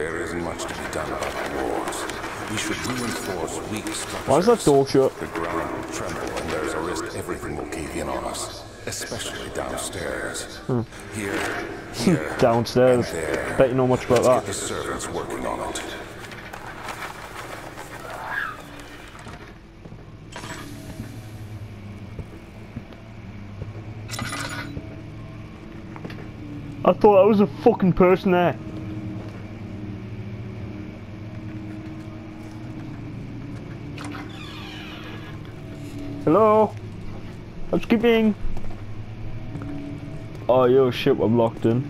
There isn't much to be done about the wars. We should reinforce weak structures. Why is that door shut? The ground will tremble, and there's a risk everything will cave in on us, especially downstairs. Hmm. Here, here, Downstairs. there. Bet you know much about Let's get that. the servants working on it. I thought that was a fucking person there. Hello? Housekeeping? Oh, yo, shit, I'm locked in.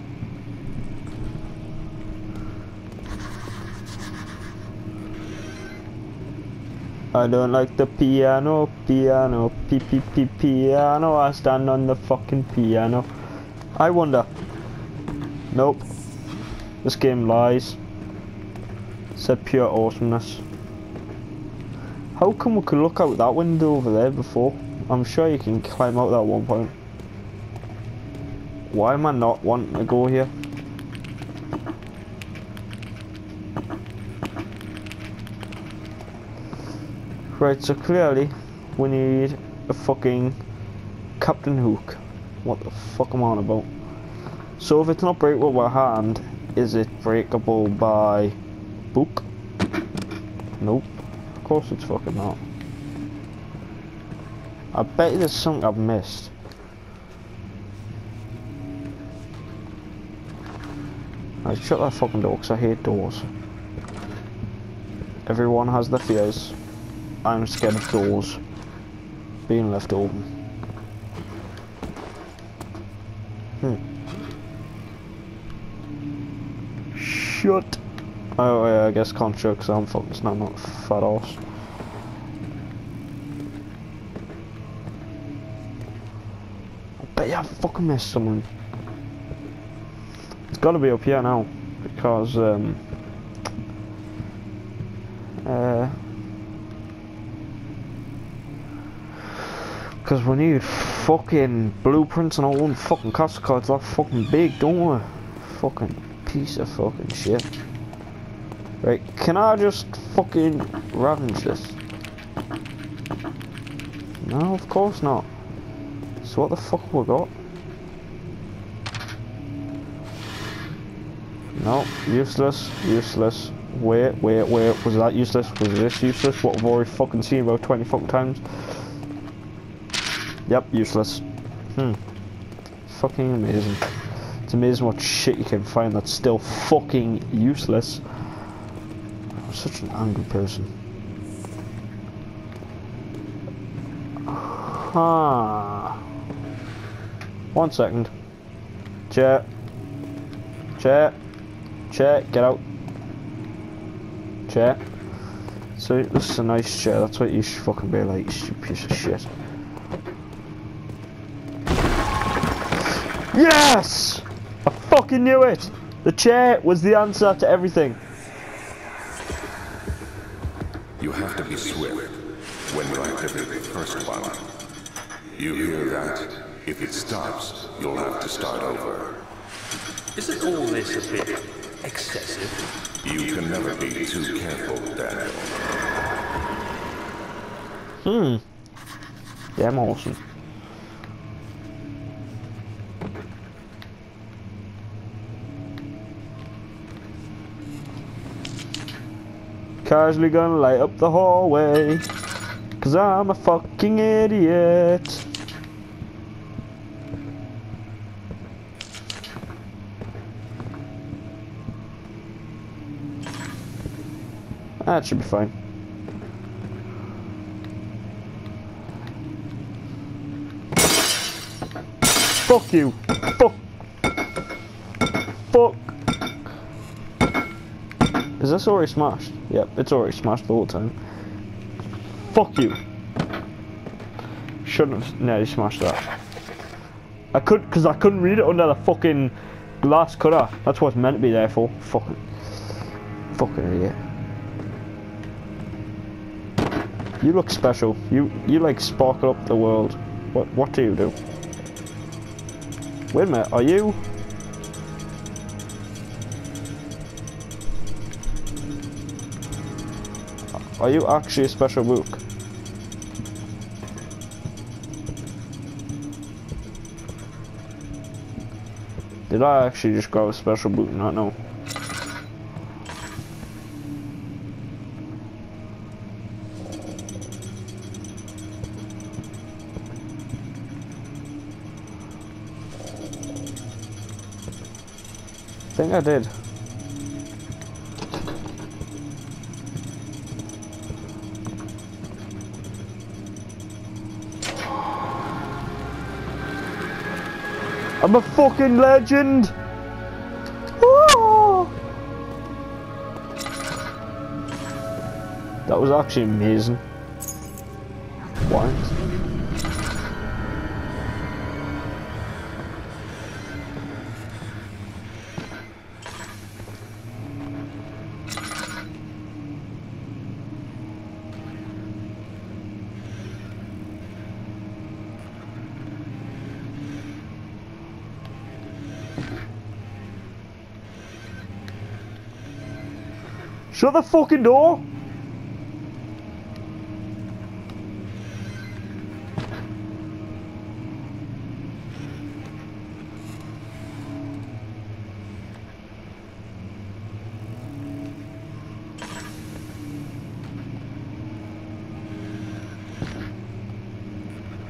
I don't like the piano, piano, p p p piano. I stand on the fucking piano. I wonder. Nope. This game lies. It's a pure awesomeness. How come we could look out that window over there before? I'm sure you can climb out that one point. Why am I not wanting to go here? Right, so clearly we need a fucking Captain Hook. What the fuck am I on about? So if it's not breakable by hand, is it breakable by book? Nope. Course it's fucking not. I bet there's something I've missed. I shut that fucking door because I hate doors. Everyone has their fears. I'm scared of doors being left open. Hmm. Shut. Oh yeah, I guess can't because I'm focused. I'm not fat ass. I bet you I fucking missed someone. It's got to be up here now because um. Uh. Because we need fucking blueprints and all one fucking cost cards that fucking big, don't we? Fucking piece of fucking shit. Right, can I just fucking ravage this? No, of course not. So what the fuck we got? No, useless, useless. Wait, wait, wait, was that useless? Was this useless? What we've already fucking seen about 20 fucking times? Yep, useless. Hmm. Fucking amazing. It's amazing what shit you can find that's still fucking useless. I'm such an angry person. Huh. One second. Chair. Chair. Chair, get out. Chair. So this is a nice chair, that's what you should fucking be like, you stupid piece of shit. Yes! I fucking knew it! The chair was the answer to everything. You have to be swift when you activate the first one. You hear that? If it stops, you'll have to start over. Isn't all this a bit excessive? You can never be too careful, Daniel. Hmm. Damn awesome. Casually gonna light up the hallway. Cause I'm a fucking idiot. Ah, that should be fine. Fuck you. Fuck. Fuck. Is this already smashed? Yep, it's already smashed the whole time. Fuck you. Shouldn't have nearly smashed that. I could, because I couldn't read it under the fucking glass cutter. That's what it's meant to be there for. Fucking. Fucking idiot. You look special. You you like sparkle up the world. What what do you do? Wait a minute, are you? Are you actually a special book? Did I actually just grab a special boot not know? I think I did. I'm a fucking legend! That was actually amazing. Shut the fucking door!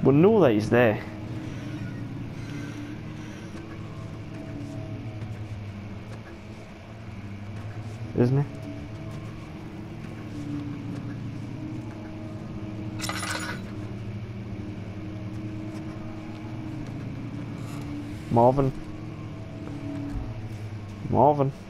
We know that he's there. Isn't he? Marvin. Marvin.